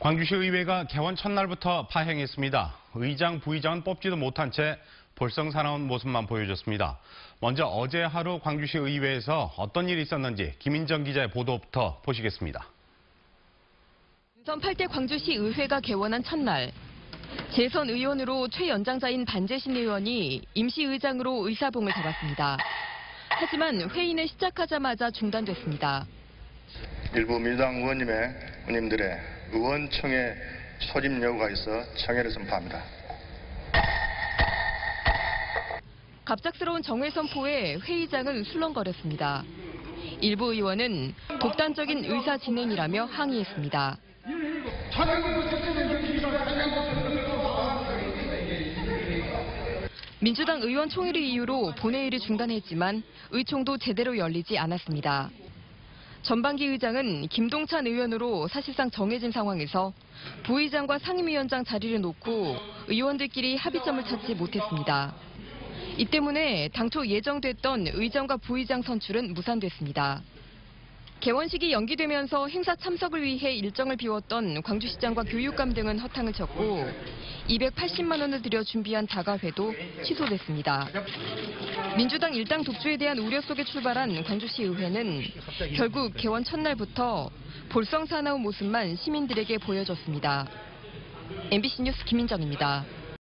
광주시 의회가 개원 첫날부터 파행했습니다. 의장, 부의장은 뽑지도 못한 채 볼썽사나운 모습만 보여줬습니다. 먼저 어제 하루 광주시 의회에서 어떤 일이 있었는지 김인정 기자의 보도부터 보시겠습니다. 인선 8대 광주시 의회가 개원한 첫날 재선 의원으로 최연장자인 반재신 의원이 임시의장으로 의사봉을 잡았습니다. 하지만 회의는 시작하자마자 중단됐습니다. 일부 민주당 의원님의 의원님들의 의원청에 소집 여부가 있어 청해를 선포합니다. 갑작스러운 정회 선포에 회의장은 술렁거렸습니다. 일부 의원은 독단적인 의사 진행이라며 항의했습니다. 민주당 의원 총회를 이유로 본회의를 중단했지만 의총도 제대로 열리지 않았습니다. 전반기 의장은 김동찬 의원으로 사실상 정해진 상황에서 부의장과 상임위원장 자리를 놓고 의원들끼리 합의점을 찾지 못했습니다. 이 때문에 당초 예정됐던 의장과 부의장 선출은 무산됐습니다. 개원식이 연기되면서 행사 참석을 위해 일정을 비웠던 광주시장과 교육감 등은 허탕을 쳤고 280만 원을 들여 준비한 다가회도 취소됐습니다. 민주당 일당 독주에 대한 우려 속에 출발한 광주시 의회는 결국 개원 첫날부터 볼썽사나운 모습만 시민들에게 보여줬습니다. MBC 뉴스 김민정입니다.